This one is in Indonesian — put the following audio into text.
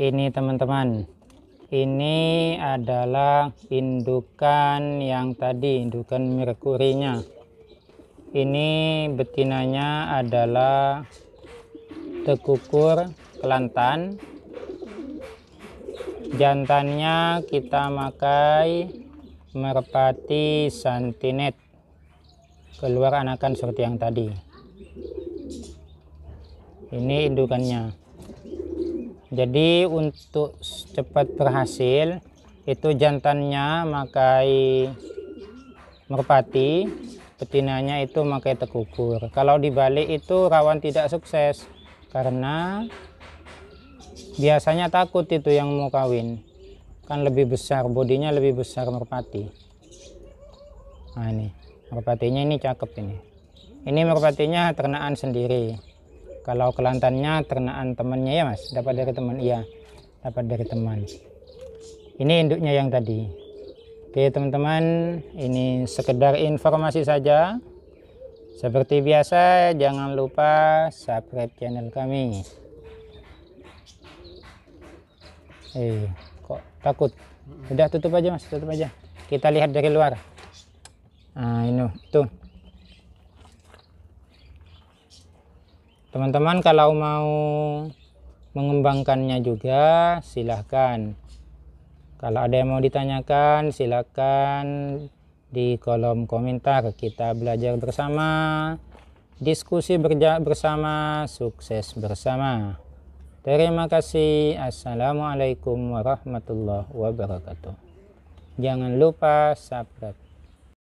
ini teman-teman. Ini adalah indukan yang tadi indukan merkurinya. Ini betinanya adalah tekukur kelantan. Jantannya kita makai merpati santinet. Keluar anakan seperti yang tadi. Ini indukannya jadi untuk cepat berhasil itu jantannya makai merpati betinanya itu makai tekukur kalau dibalik itu rawan tidak sukses karena biasanya takut itu yang mau kawin. Kan lebih besar bodinya lebih besar merpati. Nah ini. Merpatinya ini cakep ini. Ini merpatinya ternaan sendiri kalau kelantannya ternaan temannya ya mas. Dapat dari teman iya. Dapat dari teman. Ini induknya yang tadi. Oke teman-teman ini sekedar informasi saja. Seperti biasa jangan lupa subscribe channel kami. Eh kok takut? Udah tutup aja mas. Tutup aja. Kita lihat dari luar. Nah ini tuh teman-teman kalau mau mengembangkannya juga silahkan kalau ada yang mau ditanyakan silahkan di kolom komentar kita belajar bersama diskusi bersama sukses bersama Terima kasih. Assalamualaikum warahmatullahi wabarakatuh. Jangan lupa subscribe.